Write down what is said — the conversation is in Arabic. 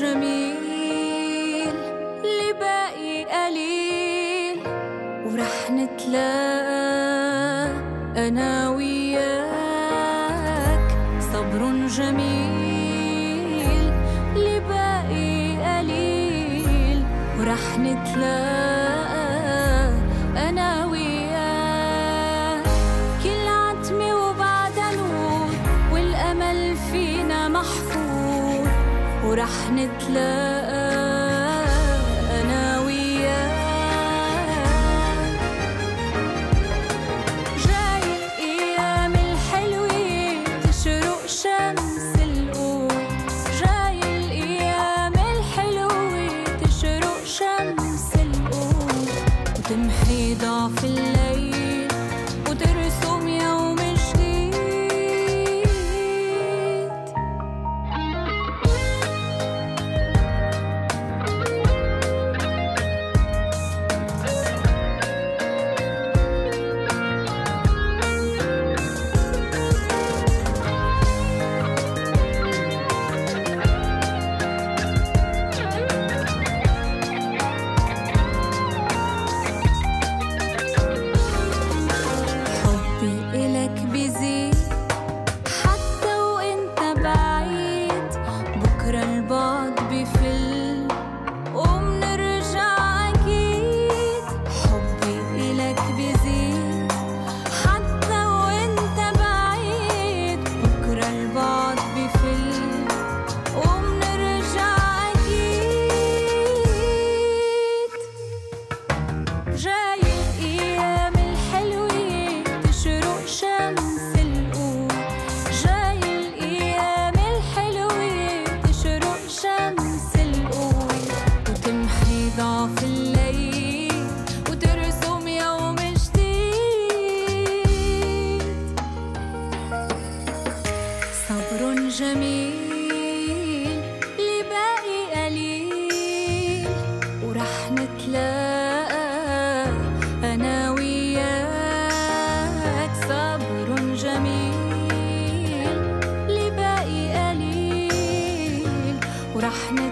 جميل لباقي قليل ورح نتلاقى أنا وياك. صبر جميل لباقي قليل ورح نتلاقى أنا وياك. كل عتمة وبعدها نور والأمل فينا محفوظ. ورح نتلاقى أنا وياك. جاي الأيام الحلوة تشرق شمس القوم جاي الأيام الحلوة تشرق شمس القوم وتمحي ضعف الليل جميل لباقي قليل ورح نتلاقى أنا وياك صبر جميل. لباقي قليل وراح نتلاقى